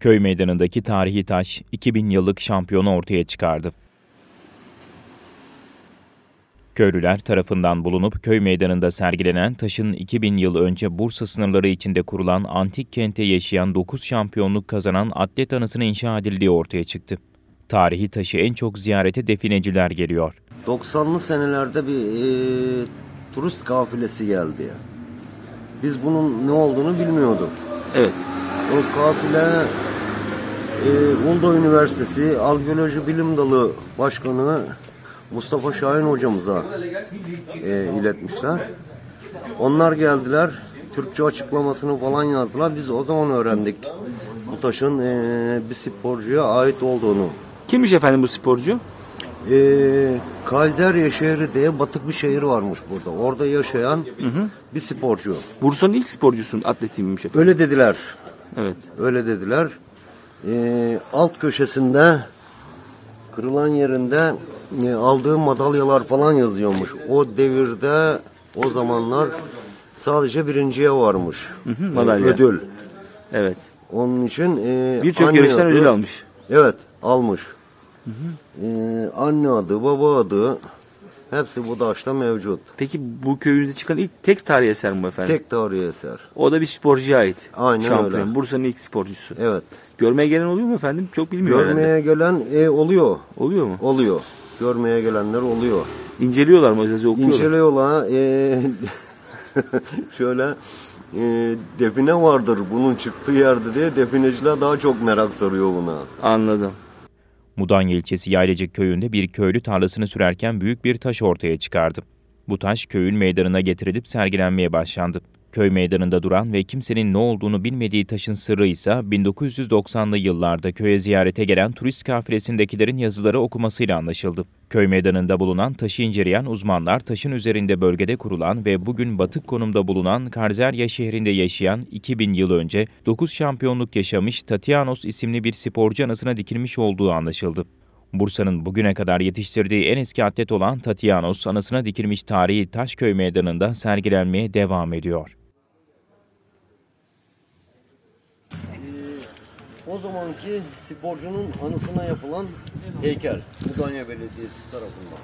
Köy meydanındaki tarihi taş 2000 yıllık şampiyonu ortaya çıkardı. Köylüler tarafından bulunup köy meydanında sergilenen taşın 2000 yıl önce Bursa sınırları içinde kurulan antik kente yaşayan 9 şampiyonluk kazanan atlet anısına inşa edildiği ortaya çıktı. Tarihi taşı en çok ziyarete defineciler geliyor. 90'lı senelerde bir e, turist kafilesi geldi. Biz bunun ne olduğunu bilmiyorduk. Evet. O kafile e, Uludağ Üniversitesi Algoloji Bilim Dalı Başkanı Mustafa Şahin hocamıza e, iletmişler. Onlar geldiler. Türkçe açıklamasını falan yazdılar. Biz o zaman öğrendik bu taşın e, bir sporcuya ait olduğunu. Kimmiş efendim bu sporcu? E, Kayseriye şehri diye batık bir şehir varmış burada. Orada yaşayan bir sporcu. Bursa'nın ilk sporcusun atletiymiş efendim. Öyle dediler. Evet. Öyle dediler. Ee, alt köşesinde kırılan yerinde e, aldığı madalyalar falan yazıyormuş. O devirde o zamanlar sadece birinciye varmış. hı, madalya. Ödül. Evet. Onun için e, Birçok yarıştan ödül almış. Evet almış. Ee, anne adı, baba adı hepsi bu taşta mevcut. Peki bu köyünüzde çıkan ilk tek tarihi eser mi bu efendim? Tek tarihi eser. O da bir sporcuya ait. Aynen Şampiyon. öyle. Bursa'nın ilk sporcusu. Evet. Görmeye gelen oluyor mu efendim? Çok bilmiyor herhalde. Görmeye gelen e, oluyor. Oluyor mu? Oluyor. Görmeye gelenler oluyor. İnceliyorlar mı? Okuyorlar. İnceliyorlar. E, şöyle e, define vardır bunun çıktığı yerde diye defineciler daha çok merak sarıyor buna. Anladım. Mudanya ilçesi Yaylacık köyünde bir köylü tarlasını sürerken büyük bir taş ortaya çıkardı. Bu taş köyün meydanına getirilip sergilenmeye başlandı. Köy meydanında duran ve kimsenin ne olduğunu bilmediği taşın sırrı ise 1990'lı yıllarda köye ziyarete gelen turist kafilesindekilerin yazıları okumasıyla anlaşıldı. Köy meydanında bulunan taşı inceleyen uzmanlar taşın üzerinde bölgede kurulan ve bugün batık konumda bulunan Karzerya şehrinde yaşayan 2000 yıl önce 9 şampiyonluk yaşamış Tatianos isimli bir sporcu anısına dikilmiş olduğu anlaşıldı. Bursa'nın bugüne kadar yetiştirdiği en eski atlet olan Tatianos anısına dikilmiş tarihi Taşköy Meydanı'nda sergilenmeye devam ediyor. O zamanki sporcunun anısına yapılan heykel Mudanya Belediyesi tarafından.